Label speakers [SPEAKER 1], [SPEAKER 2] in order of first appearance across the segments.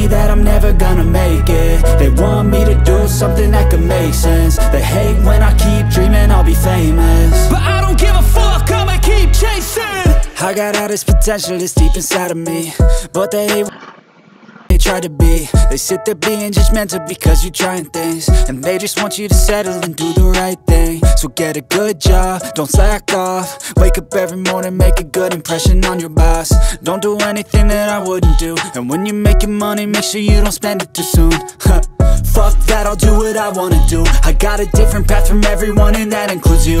[SPEAKER 1] me that I'm never gonna make it. They want me to do something that could make sense. They hate when I keep dreaming I'll be famous.
[SPEAKER 2] But I don't give a fuck, I'ma keep chasing.
[SPEAKER 1] I got all this potential that's deep inside of me But they hate they try to be. They sit there being judgmental because you're trying things. And they just want you to settle and do the right thing. So get a good job, don't slack off. Wake up every morning, make a good impression on your boss. Don't do anything that I wouldn't do. And when you're making money, make sure you don't spend it too soon. Fuck that, I'll do what I wanna do. I got a different path from everyone and that includes you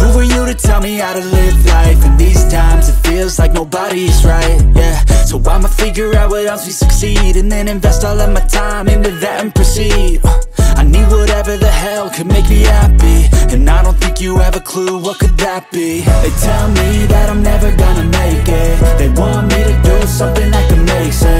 [SPEAKER 1] who are you to tell me how to live life? In these times it feels like nobody's right, yeah. So I'ma figure out what else we succeed And then invest all of my time into that and proceed. Uh, I need whatever the hell could make me happy. And I don't think you have a clue what could that be. They tell me that I'm never gonna make it. They want me to do something that could make sense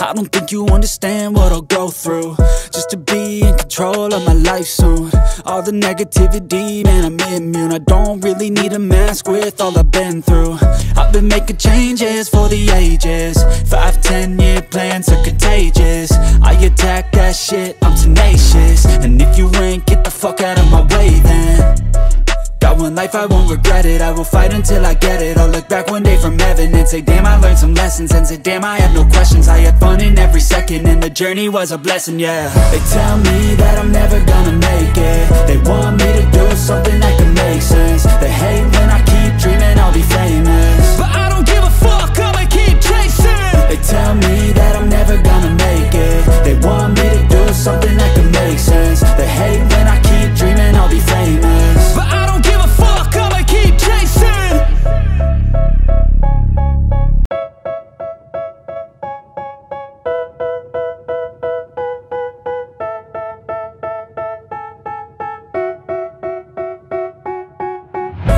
[SPEAKER 1] I don't think you understand what I'll go through. Just to be in control of my life soon. All the negativity, man I'm immune. I don't really need a mask with all I've been through. I've been making changes for the ages. Five, ten year plans are contagious. I attack that shit, I'm tenacious. And if you ain't, get the fuck out of my way then. Got one life, I won't regret it. I will fight until I get it. I'll look back one day from heaven And say, damn, I learned some lessons And say, damn, I have no questions. I had fun in every second And the journey was a blessing, yeah. They tell me that I'm never gonna make it. They want me to do something that can make sense. They hate when I keep dreaming I'll be famous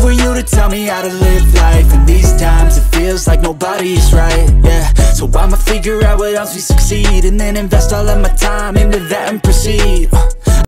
[SPEAKER 1] who are you to tell me how to live life? In these times it feels like nobody's right, yeah So I'ma figure out what else we succeed And then invest all of my time into that and proceed